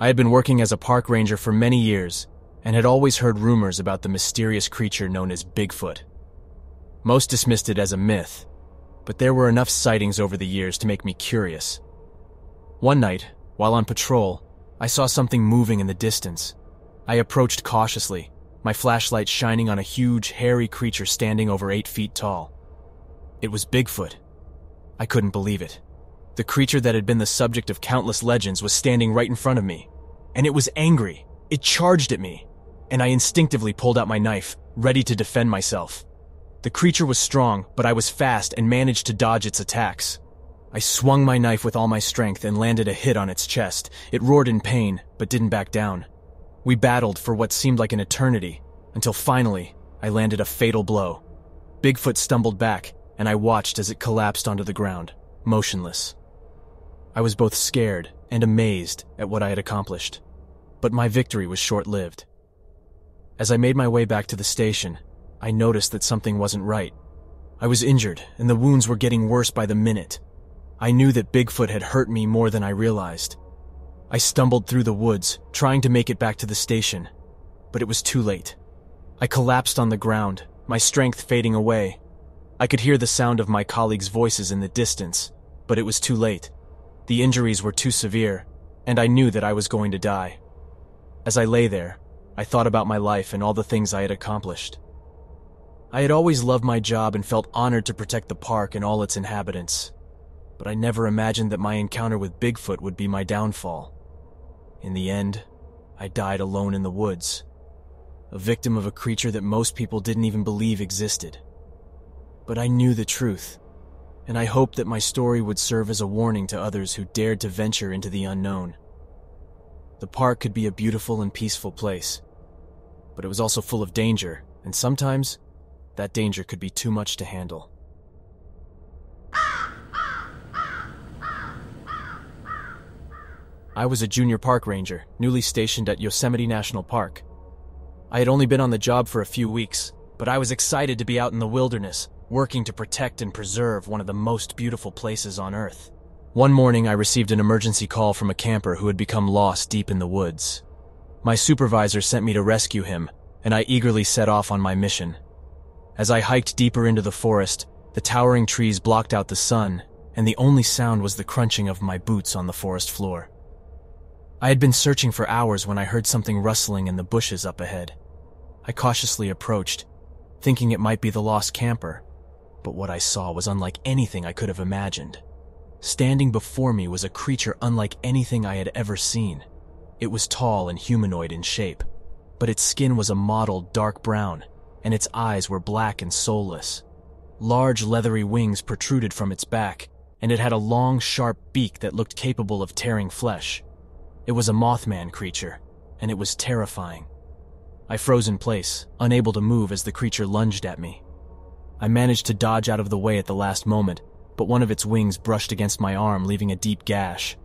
I had been working as a park ranger for many years and had always heard rumors about the mysterious creature known as Bigfoot. Most dismissed it as a myth, but there were enough sightings over the years to make me curious. One night, while on patrol, I saw something moving in the distance. I approached cautiously, my flashlight shining on a huge, hairy creature standing over eight feet tall. It was Bigfoot. I couldn't believe it. The creature that had been the subject of countless legends was standing right in front of me. And it was angry. It charged at me. And I instinctively pulled out my knife, ready to defend myself. The creature was strong, but I was fast and managed to dodge its attacks. I swung my knife with all my strength and landed a hit on its chest. It roared in pain, but didn't back down. We battled for what seemed like an eternity, until finally, I landed a fatal blow. Bigfoot stumbled back, and I watched as it collapsed onto the ground, motionless. I was both scared and amazed at what I had accomplished, but my victory was short lived. As I made my way back to the station, I noticed that something wasn't right. I was injured, and the wounds were getting worse by the minute. I knew that Bigfoot had hurt me more than I realized. I stumbled through the woods, trying to make it back to the station, but it was too late. I collapsed on the ground, my strength fading away, I could hear the sound of my colleagues' voices in the distance, but it was too late. The injuries were too severe, and I knew that I was going to die. As I lay there, I thought about my life and all the things I had accomplished. I had always loved my job and felt honored to protect the park and all its inhabitants, but I never imagined that my encounter with Bigfoot would be my downfall. In the end, I died alone in the woods, a victim of a creature that most people didn't even believe existed but I knew the truth, and I hoped that my story would serve as a warning to others who dared to venture into the unknown. The park could be a beautiful and peaceful place, but it was also full of danger, and sometimes that danger could be too much to handle. I was a junior park ranger, newly stationed at Yosemite National Park. I had only been on the job for a few weeks, but I was excited to be out in the wilderness, working to protect and preserve one of the most beautiful places on Earth. One morning, I received an emergency call from a camper who had become lost deep in the woods. My supervisor sent me to rescue him, and I eagerly set off on my mission. As I hiked deeper into the forest, the towering trees blocked out the sun, and the only sound was the crunching of my boots on the forest floor. I had been searching for hours when I heard something rustling in the bushes up ahead. I cautiously approached, thinking it might be the lost camper, but what I saw was unlike anything I could have imagined. Standing before me was a creature unlike anything I had ever seen. It was tall and humanoid in shape, but its skin was a mottled dark brown, and its eyes were black and soulless. Large leathery wings protruded from its back, and it had a long, sharp beak that looked capable of tearing flesh. It was a Mothman creature, and it was terrifying. I froze in place, unable to move as the creature lunged at me. I managed to dodge out of the way at the last moment, but one of its wings brushed against my arm, leaving a deep gash.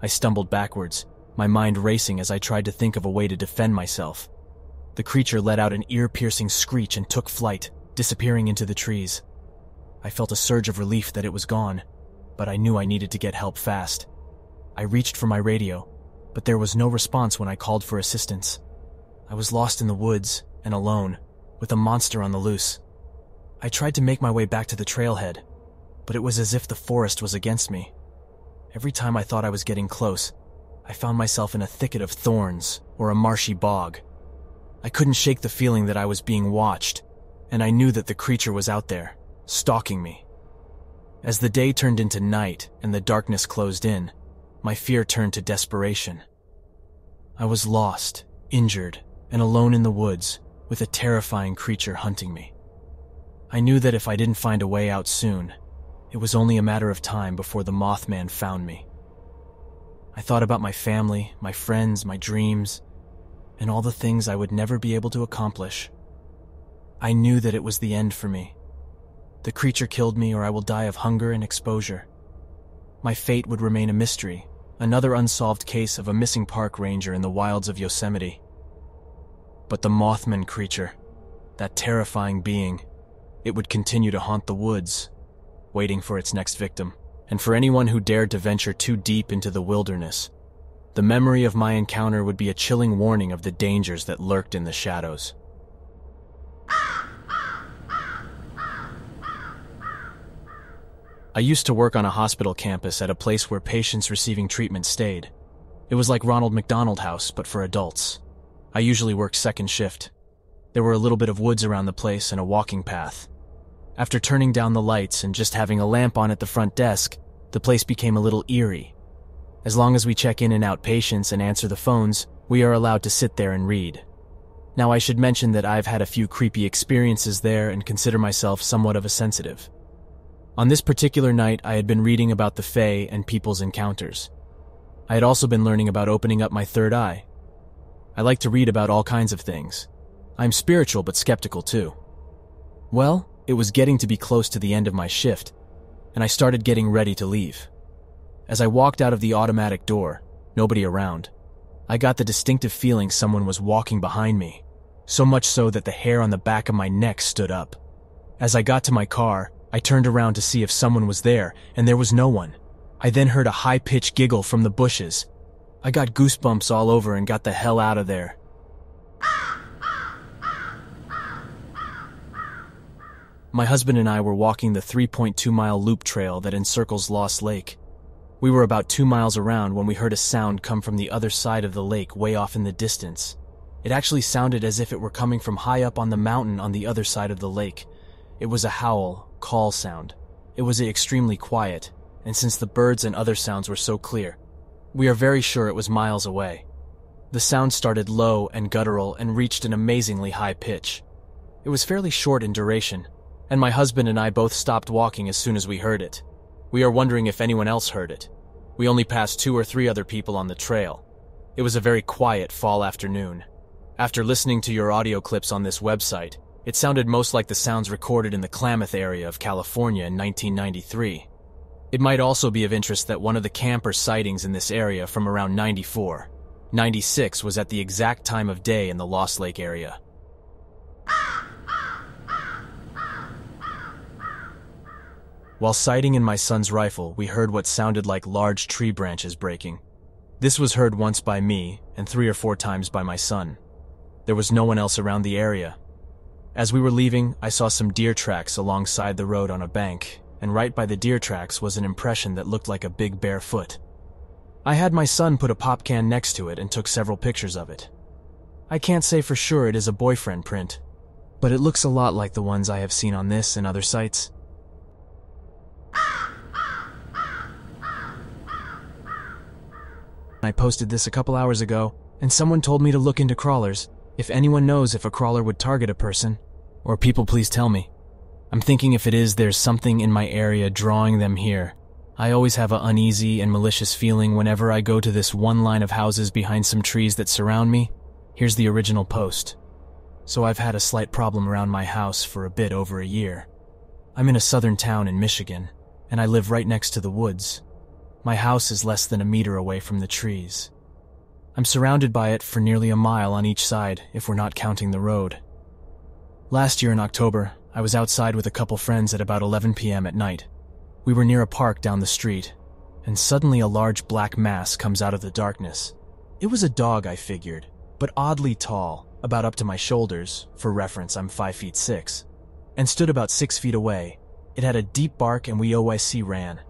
I stumbled backwards, my mind racing as I tried to think of a way to defend myself. The creature let out an ear piercing screech and took flight, disappearing into the trees. I felt a surge of relief that it was gone, but I knew I needed to get help fast. I reached for my radio, but there was no response when I called for assistance. I was lost in the woods and alone, with a monster on the loose. I tried to make my way back to the trailhead, but it was as if the forest was against me. Every time I thought I was getting close, I found myself in a thicket of thorns or a marshy bog. I couldn't shake the feeling that I was being watched, and I knew that the creature was out there, stalking me. As the day turned into night and the darkness closed in, my fear turned to desperation. I was lost, injured, and alone in the woods with a terrifying creature hunting me. I knew that if I didn't find a way out soon, it was only a matter of time before the Mothman found me. I thought about my family, my friends, my dreams, and all the things I would never be able to accomplish. I knew that it was the end for me. The creature killed me, or I will die of hunger and exposure. My fate would remain a mystery, another unsolved case of a missing park ranger in the wilds of Yosemite. But the Mothman creature, that terrifying being, it would continue to haunt the woods, waiting for its next victim. And for anyone who dared to venture too deep into the wilderness, the memory of my encounter would be a chilling warning of the dangers that lurked in the shadows. I used to work on a hospital campus at a place where patients receiving treatment stayed. It was like Ronald McDonald House, but for adults. I usually worked second shift. There were a little bit of woods around the place and a walking path. After turning down the lights and just having a lamp on at the front desk, the place became a little eerie. As long as we check in and out patients and answer the phones, we are allowed to sit there and read. Now, I should mention that I've had a few creepy experiences there and consider myself somewhat of a sensitive. On this particular night, I had been reading about the Fae and people's encounters. I had also been learning about opening up my third eye. I like to read about all kinds of things. I'm spiritual but skeptical too. Well, it was getting to be close to the end of my shift, and I started getting ready to leave. As I walked out of the automatic door, nobody around, I got the distinctive feeling someone was walking behind me, so much so that the hair on the back of my neck stood up. As I got to my car, I turned around to see if someone was there, and there was no one. I then heard a high pitched giggle from the bushes. I got goosebumps all over and got the hell out of there. My husband and I were walking the 3.2 mile loop trail that encircles Lost Lake. We were about two miles around when we heard a sound come from the other side of the lake way off in the distance. It actually sounded as if it were coming from high up on the mountain on the other side of the lake. It was a howl, call sound. It was extremely quiet, and since the birds and other sounds were so clear, we are very sure it was miles away. The sound started low and guttural and reached an amazingly high pitch. It was fairly short in duration, and my husband and I both stopped walking as soon as we heard it. We are wondering if anyone else heard it. We only passed two or three other people on the trail. It was a very quiet fall afternoon. After listening to your audio clips on this website, it sounded most like the sounds recorded in the Klamath area of California in 1993. It might also be of interest that one of the camper sightings in this area from around 94, 96 was at the exact time of day in the Lost Lake area. While sighting in my son's rifle, we heard what sounded like large tree branches breaking. This was heard once by me and three or four times by my son. There was no one else around the area. As we were leaving, I saw some deer tracks alongside the road on a bank, and right by the deer tracks was an impression that looked like a big bare foot. I had my son put a pop can next to it and took several pictures of it. I can't say for sure it is a boyfriend print, but it looks a lot like the ones I have seen on this and other sites. I posted this a couple hours ago, and someone told me to look into crawlers. If anyone knows if a crawler would target a person, or people please tell me. I'm thinking if it is, there's something in my area drawing them here. I always have an uneasy and malicious feeling whenever I go to this one line of houses behind some trees that surround me. Here's the original post. So I've had a slight problem around my house for a bit over a year. I'm in a southern town in Michigan, and I live right next to the woods. My house is less than a meter away from the trees. I'm surrounded by it for nearly a mile on each side, if we're not counting the road. Last year in October, I was outside with a couple friends at about 11 p.m. at night. We were near a park down the street, and suddenly a large black mass comes out of the darkness. It was a dog, I figured, but oddly tall, about up to my shoulders, for reference, I'm 5 feet 6, and stood about 6 feet away. It had a deep bark and we OIC ran.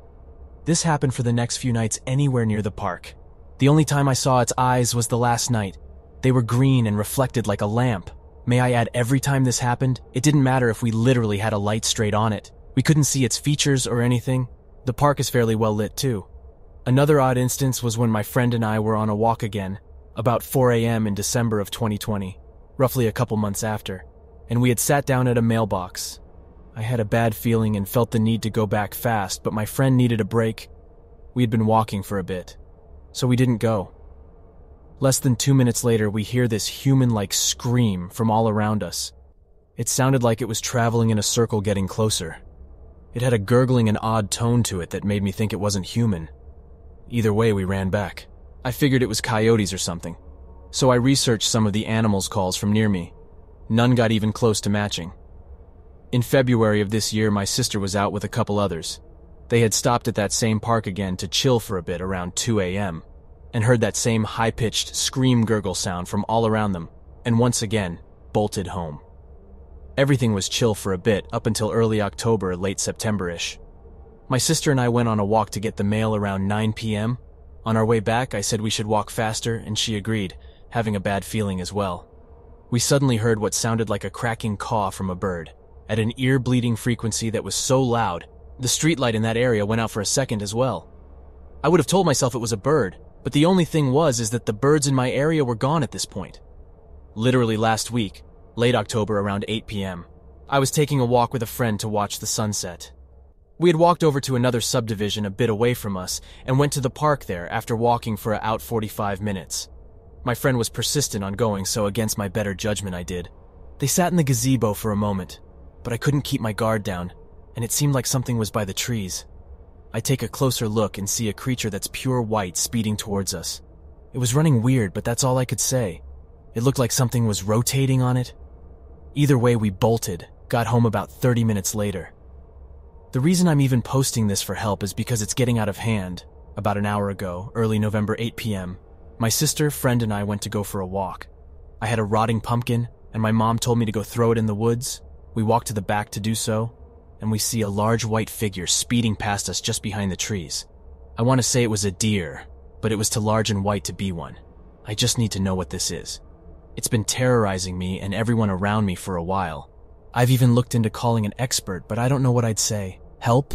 This happened for the next few nights anywhere near the park. The only time I saw its eyes was the last night. They were green and reflected like a lamp. May I add, every time this happened, it didn't matter if we literally had a light straight on it. We couldn't see its features or anything. The park is fairly well lit too. Another odd instance was when my friend and I were on a walk again, about 4 a.m. in December of 2020, roughly a couple months after, and we had sat down at a mailbox. I had a bad feeling and felt the need to go back fast, but my friend needed a break. We had been walking for a bit, so we didn't go. Less than two minutes later, we hear this human like scream from all around us. It sounded like it was traveling in a circle getting closer. It had a gurgling and odd tone to it that made me think it wasn't human. Either way, we ran back. I figured it was coyotes or something. So I researched some of the animals' calls from near me. None got even close to matching. In February of this year, my sister was out with a couple others. They had stopped at that same park again to chill for a bit around 2 a.m. and heard that same high pitched scream gurgle sound from all around them, and once again, bolted home. Everything was chill for a bit up until early October, late September ish. My sister and I went on a walk to get the mail around 9 p.m. On our way back, I said we should walk faster, and she agreed, having a bad feeling as well. We suddenly heard what sounded like a cracking caw from a bird, at an ear bleeding frequency that was so loud, the streetlight in that area went out for a second as well. I would have told myself it was a bird, but the only thing was is that the birds in my area were gone at this point. Literally last week, late October around 8 p.m., I was taking a walk with a friend to watch the sunset. We had walked over to another subdivision a bit away from us and went to the park there after walking for about 45 minutes. My friend was persistent on going, so against my better judgment, I did. They sat in the gazebo for a moment, but I couldn't keep my guard down, and it seemed like something was by the trees. I take a closer look and see a creature that's pure white speeding towards us. It was running weird, but that's all I could say. It looked like something was rotating on it. Either way, we bolted, got home about 30 minutes later. The reason I'm even posting this for help is because it's getting out of hand. About an hour ago, early November 8 p.m., my sister, friend, and I went to go for a walk. I had a rotting pumpkin, and my mom told me to go throw it in the woods. We walk to the back to do so, and we see a large white figure speeding past us just behind the trees. I want to say it was a deer, but it was too large and white to be one. I just need to know what this is. It's been terrorizing me and everyone around me for a while. I've even looked into calling an expert, but I don't know what I'd say. Help?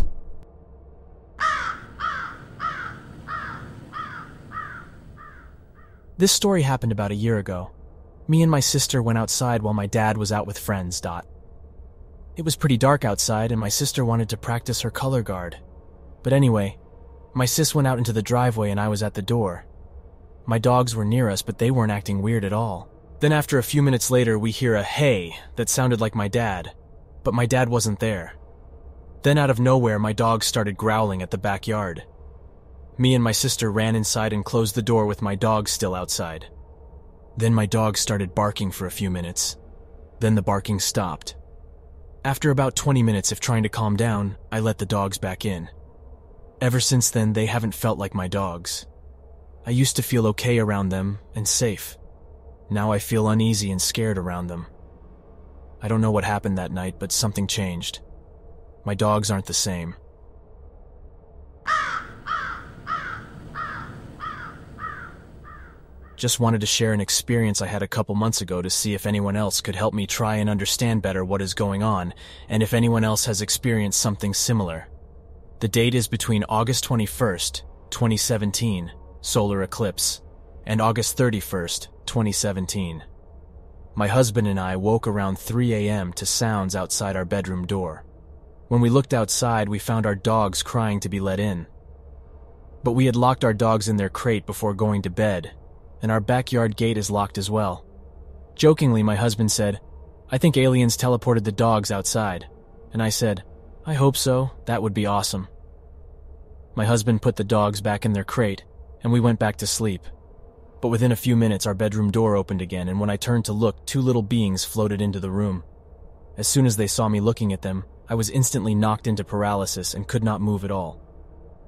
This story happened about a year ago. Me and my sister went outside while my dad was out with friends. Dot. It was pretty dark outside, and my sister wanted to practice her color guard. But anyway, my sis went out into the driveway and I was at the door. My dogs were near us, but they weren't acting weird at all. Then, after a few minutes later, we hear a hey that sounded like my dad, but my dad wasn't there. Then, out of nowhere, my dogs started growling at the backyard. Me and my sister ran inside and closed the door with my dogs still outside. Then my dogs started barking for a few minutes. Then the barking stopped. After about 20 minutes of trying to calm down, I let the dogs back in. Ever since then, they haven't felt like my dogs. I used to feel okay around them and safe. Now I feel uneasy and scared around them. I don't know what happened that night, but something changed. My dogs aren't the same. Just wanted to share an experience I had a couple months ago to see if anyone else could help me try and understand better what is going on, and if anyone else has experienced something similar. The date is between August 21st, 2017, solar eclipse, and August 31st, 2017. My husband and I woke around 3 a.m. to sounds outside our bedroom door. When we looked outside, we found our dogs crying to be let in. But we had locked our dogs in their crate before going to bed, and our backyard gate is locked as well. Jokingly, my husband said, I think aliens teleported the dogs outside. And I said, I hope so, that would be awesome. My husband put the dogs back in their crate, and we went back to sleep. But within a few minutes, our bedroom door opened again, and when I turned to look, two little beings floated into the room. As soon as they saw me looking at them, I was instantly knocked into paralysis and could not move at all.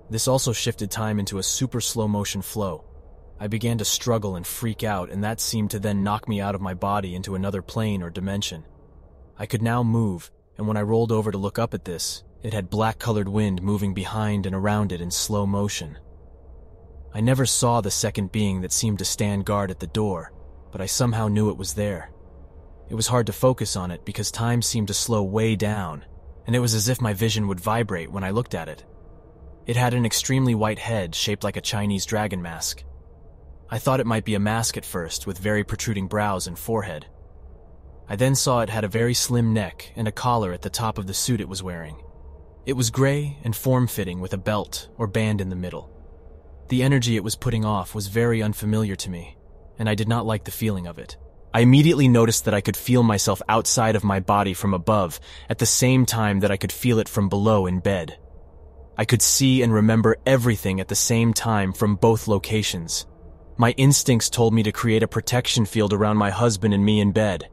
This also shifted time into a super slow motion flow, I began to struggle and freak out, and that seemed to then knock me out of my body into another plane or dimension. I could now move, and when I rolled over to look up at this, it had black colored wind moving behind and around it in slow motion. I never saw the second being that seemed to stand guard at the door, but I somehow knew it was there. It was hard to focus on it because time seemed to slow way down, and it was as if my vision would vibrate when I looked at it. It had an extremely white head shaped like a Chinese dragon mask, I thought it might be a mask at first, with very protruding brows and forehead. I then saw it had a very slim neck and a collar at the top of the suit it was wearing. It was gray and form-fitting with a belt or band in the middle. The energy it was putting off was very unfamiliar to me, and I did not like the feeling of it. I immediately noticed that I could feel myself outside of my body from above, at the same time that I could feel it from below in bed. I could see and remember everything at the same time from both locations. My instincts told me to create a protection field around my husband and me in bed,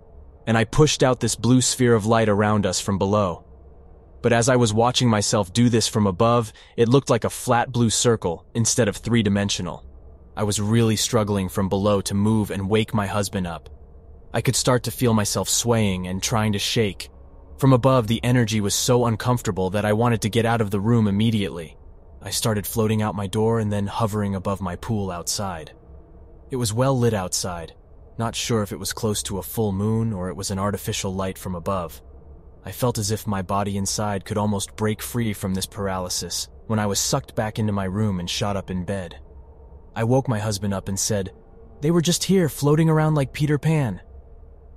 and I pushed out this blue sphere of light around us from below. But as I was watching myself do this from above, it looked like a flat blue circle instead of three-dimensional. I was really struggling from below to move and wake my husband up. I could start to feel myself swaying and trying to shake. From above, the energy was so uncomfortable that I wanted to get out of the room immediately. I started floating out my door and then hovering above my pool outside. It was well lit outside, not sure if it was close to a full moon or it was an artificial light from above. I felt as if my body inside could almost break free from this paralysis when I was sucked back into my room and shot up in bed. I woke my husband up and said, They were just here floating around like Peter Pan.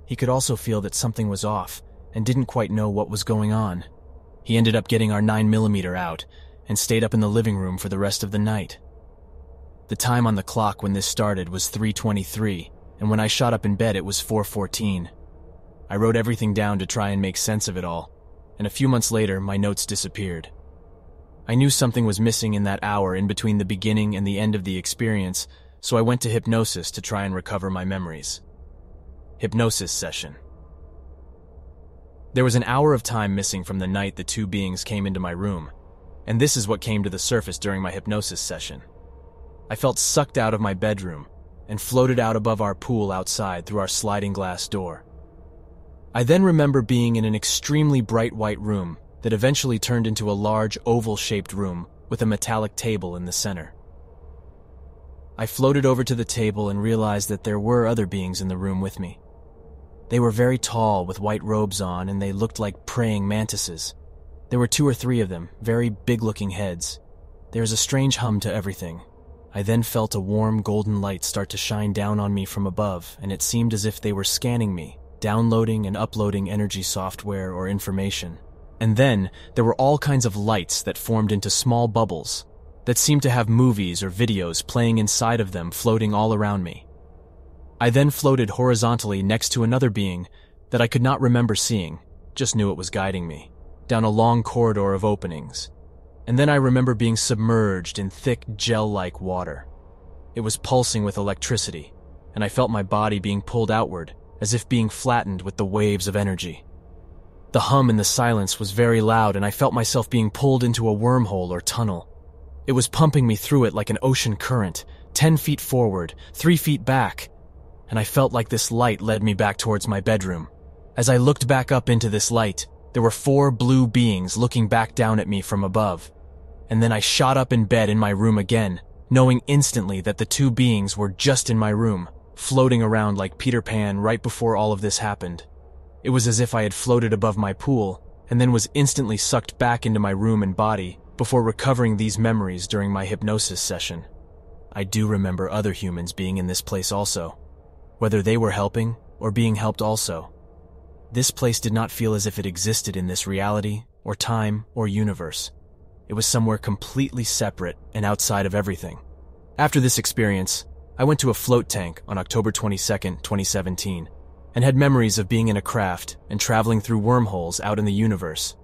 He could also feel that something was off and didn't quite know what was going on. He ended up getting our 9mm out and stayed up in the living room for the rest of the night. The time on the clock when this started was 3:23, and when I shot up in bed it was 4:14. I wrote everything down to try and make sense of it all, and a few months later my notes disappeared. I knew something was missing in that hour in between the beginning and the end of the experience, so I went to hypnosis to try and recover my memories. Hypnosis session. There was an hour of time missing from the night the two beings came into my room, and this is what came to the surface during my hypnosis session. I felt sucked out of my bedroom and floated out above our pool outside through our sliding glass door. I then remember being in an extremely bright white room that eventually turned into a large oval-shaped room with a metallic table in the center. I floated over to the table and realized that there were other beings in the room with me. They were very tall with white robes on and they looked like praying mantises. There were two or three of them, very big-looking heads. There was a strange hum to everything. I then felt a warm golden light start to shine down on me from above, and it seemed as if they were scanning me, downloading and uploading energy software or information. And then there were all kinds of lights that formed into small bubbles that seemed to have movies or videos playing inside of them floating all around me. I then floated horizontally next to another being that I could not remember seeing, just knew it was guiding me, down a long corridor of openings. And then I remember being submerged in thick gel-like water. It was pulsing with electricity, and I felt my body being pulled outward, as if being flattened with the waves of energy. The hum in the silence was very loud, and I felt myself being pulled into a wormhole or tunnel. It was pumping me through it like an ocean current, ten feet forward, three feet back, and I felt like this light led me back towards my bedroom. As I looked back up into this light, there were four blue beings looking back down at me from above. And then I shot up in bed in my room again, knowing instantly that the two beings were just in my room, floating around like Peter Pan right before all of this happened. It was as if I had floated above my pool and then was instantly sucked back into my room and body before recovering these memories during my hypnosis session. I do remember other humans being in this place also, whether they were helping or being helped also. This place did not feel as if it existed in this reality or time or universe. It was somewhere completely separate and outside of everything. After this experience, I went to a float tank on October 22, 2017, and had memories of being in a craft and traveling through wormholes out in the universe.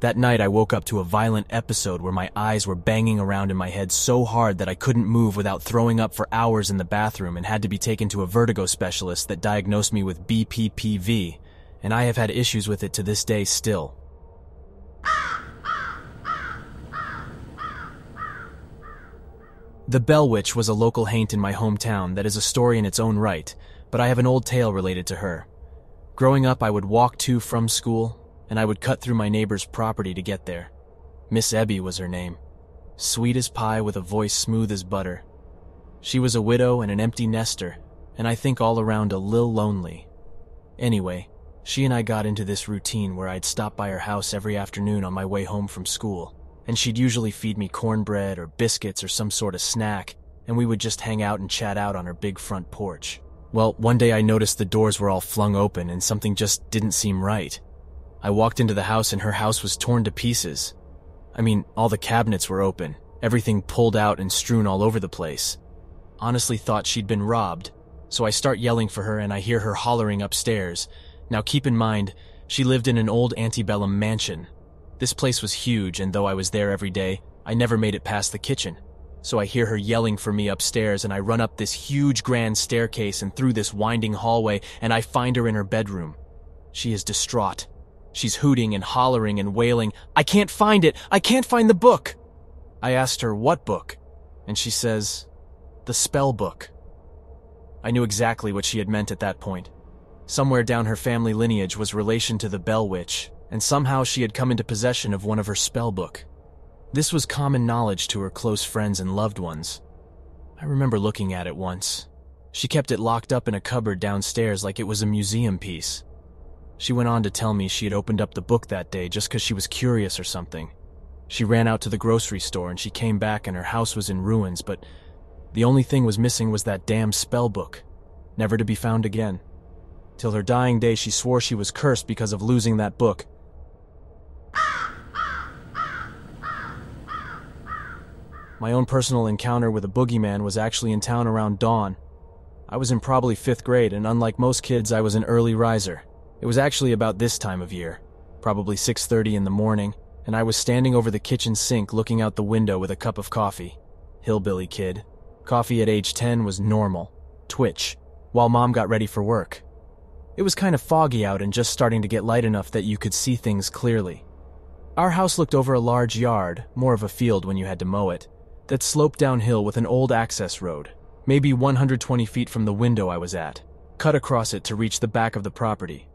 That night, I woke up to a violent episode where my eyes were banging around in my head so hard that I couldn't move without throwing up for hours in the bathroom and had to be taken to a vertigo specialist that diagnosed me with BPPV, and I have had issues with it to this day still. The Bell Witch was a local haint in my hometown that is a story in its own right, but I have an old tale related to her. Growing up, I would walk to from school, and I would cut through my neighbor's property to get there. Miss Ebby was her name. Sweet as pie with a voice smooth as butter. She was a widow and an empty nester, and I think all around a lil lonely. Anyway, she and I got into this routine where I'd stop by her house every afternoon on my way home from school, and she'd usually feed me cornbread or biscuits or some sort of snack, and we would just hang out and chat out on her big front porch. Well, one day I noticed the doors were all flung open and something just didn't seem right. I walked into the house and her house was torn to pieces. I mean, all the cabinets were open, everything pulled out and strewn all over the place. Honestly thought she'd been robbed, so I start yelling for her and I hear her hollering upstairs. Now keep in mind, she lived in an old antebellum mansion. This place was huge and though I was there every day, I never made it past the kitchen so I hear her yelling for me upstairs and I run up this huge grand staircase and through this winding hallway and I find her in her bedroom. She is distraught. She's hooting and hollering and wailing, I can't find it! I can't find the book! I asked her, what book? And she says, The spell book. I knew exactly what she had meant at that point. Somewhere down her family lineage was relation to the Bell Witch, and somehow she had come into possession of one of her spell book. This was common knowledge to her close friends and loved ones. I remember looking at it once. She kept it locked up in a cupboard downstairs like it was a museum piece. She went on to tell me she had opened up the book that day just because she was curious or something. She ran out to the grocery store and she came back and her house was in ruins, but the only thing was missing was that damn spell book, never to be found again. Till her dying day, she swore she was cursed because of losing that book. My own personal encounter with a boogeyman was actually in town around dawn. I was in probably fifth grade, and unlike most kids, I was an early riser. It was actually about this time of year, probably 6:30 in the morning, and I was standing over the kitchen sink looking out the window with a cup of coffee. Hillbilly kid. Coffee at age 10 was normal. Twitch. While mom got ready for work. It was kind of foggy out and just starting to get light enough that you could see things clearly. Our house looked over a large yard, more of a field when you had to mow it, that sloped downhill with an old access road, maybe 120 feet from the window I was at, cut across it to reach the back of the property.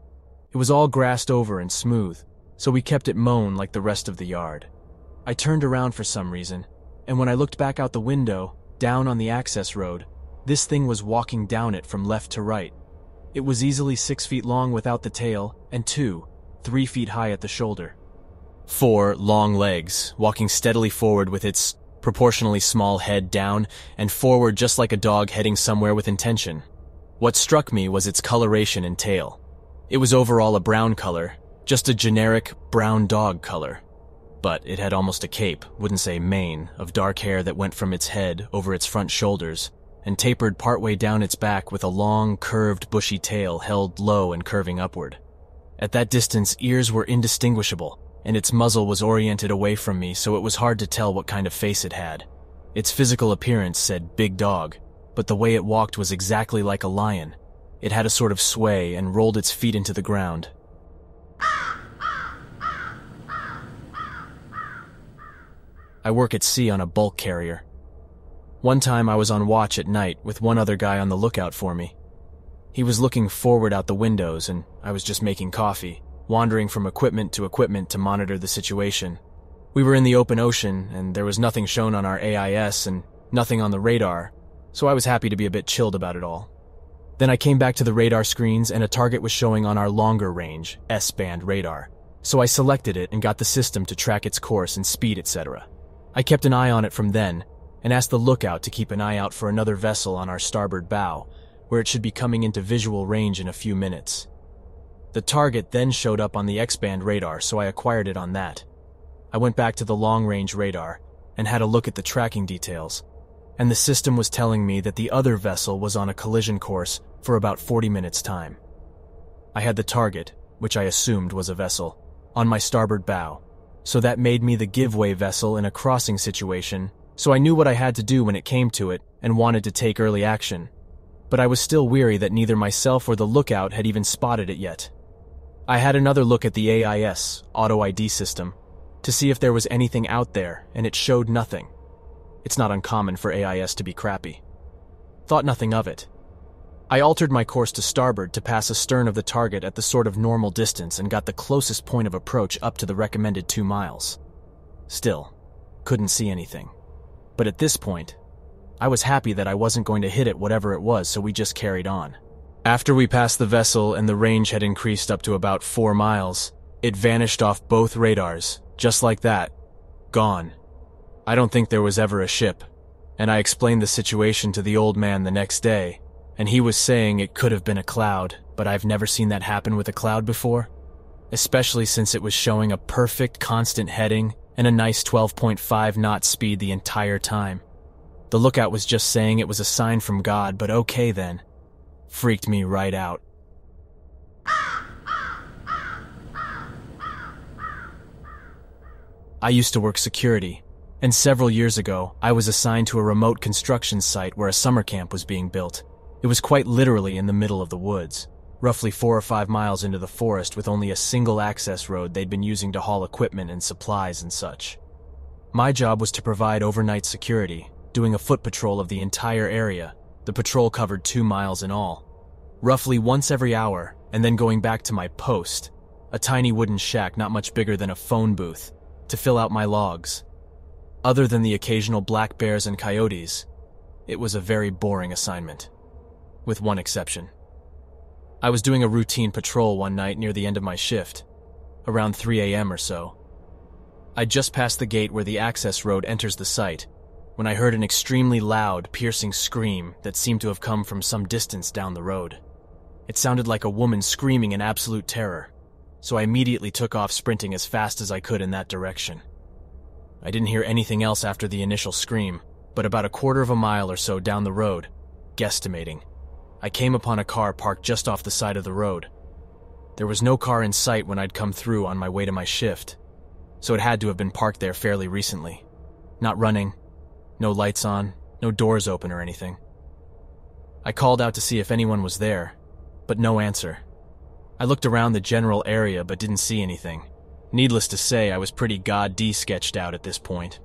It was all grassed over and smooth, so we kept it mown like the rest of the yard. I turned around for some reason, and when I looked back out the window, down on the access road, this thing was walking down it from left to right. It was easily six feet long without the tail, and two, three feet high at the shoulder. Four long legs, walking steadily forward with its proportionally small head down and forward just like a dog heading somewhere with intention. What struck me was its coloration and tail. It was overall a brown color, just a generic brown dog color. But it had almost a cape, wouldn't say mane, of dark hair that went from its head over its front shoulders and tapered partway down its back with a long, curved, bushy tail held low and curving upward. At that distance, ears were indistinguishable, and its muzzle was oriented away from me, so it was hard to tell what kind of face it had. Its physical appearance said big dog, but the way it walked was exactly like a lion. It had a sort of sway and rolled its feet into the ground, I work at sea on a bulk carrier. One time I was on watch at night with one other guy on the lookout for me. He was looking forward out the windows and I was just making coffee, wandering from equipment to equipment to monitor the situation. We were in the open ocean and there was nothing shown on our AIS and nothing on the radar, so I was happy to be a bit chilled about it all. Then I came back to the radar screens and a target was showing on our longer range, S-band radar. So I selected it and got the system to track its course and speed, etc. I kept an eye on it from then and asked the lookout to keep an eye out for another vessel on our starboard bow, where it should be coming into visual range in a few minutes. The target then showed up on the X-band radar, so I acquired it on that. I went back to the long-range radar and had a look at the tracking details, and the system was telling me that the other vessel was on a collision course for about 40 minutes' time. I had the target, which I assumed was a vessel, on my starboard bow, so that made me the give-way vessel in a crossing situation, so I knew what I had to do when it came to it and wanted to take early action. But I was still weary that neither myself or the lookout had even spotted it yet. I had another look at the AIS, Auto ID system, to see if there was anything out there, and it showed nothing. It's not uncommon for AIS to be crappy. Thought nothing of it. I altered my course to starboard to pass astern of the target at the sort of normal distance and got the closest point of approach up to the recommended two miles. Still, couldn't see anything. But at this point, I was happy that I wasn't going to hit it whatever it was, so we just carried on. After we passed the vessel and the range had increased up to about four miles, it vanished off both radars, just like that. Gone. I don't think there was ever a ship, and I explained the situation to the old man the next day, and he was saying it could have been a cloud, but I've never seen that happen with a cloud before. Especially since it was showing a perfect constant heading and a nice 12.5 knot speed the entire time. The lookout was just saying it was a sign from God, but okay then. Freaked me right out. I used to work security, and several years ago, I was assigned to a remote construction site where a summer camp was being built. It was quite literally in the middle of the woods, roughly four or five miles into the forest with only a single access road they'd been using to haul equipment and supplies and such. My job was to provide overnight security, doing a foot patrol of the entire area. The patrol covered two miles in all. Roughly once every hour, and then going back to my post, a tiny wooden shack not much bigger than a phone booth, to fill out my logs. Other than the occasional black bears and coyotes, it was a very boring assignment. With one exception. I was doing a routine patrol one night near the end of my shift, around 3 a.m. or so. I just passed the gate where the access road enters the site when I heard an extremely loud, piercing scream that seemed to have come from some distance down the road. It sounded like a woman screaming in absolute terror, so I immediately took off sprinting as fast as I could in that direction. I didn't hear anything else after the initial scream, but about a quarter of a mile or so down the road, guesstimating, I came upon a car parked just off the side of the road. There was no car in sight when I'd come through on my way to my shift, so it had to have been parked there fairly recently. Not running, no lights on, no doors open or anything. I called out to see if anyone was there, but no answer. I looked around the general area but didn't see anything. Needless to say, I was pretty god D sketched out at this point.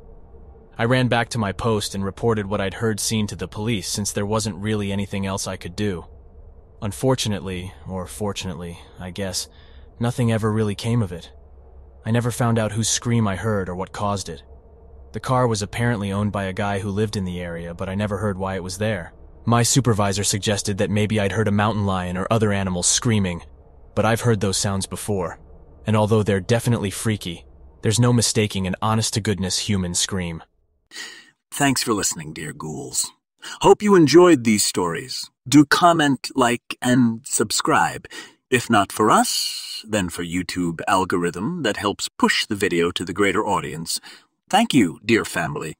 I ran back to my post and reported what I'd heard seen to the police since there wasn't really anything else I could do. Unfortunately, or fortunately, I guess, nothing ever really came of it. I never found out whose scream I heard or what caused it. The car was apparently owned by a guy who lived in the area, but I never heard why it was there. My supervisor suggested that maybe I'd heard a mountain lion or other animals screaming, but I've heard those sounds before. And although they're definitely freaky, there's no mistaking an honest to goodness human scream. Thanks for listening, dear ghouls. Hope you enjoyed these stories. Do comment, like, and subscribe. If not for us, then for YouTube algorithm that helps push the video to the greater audience. Thank you, dear family.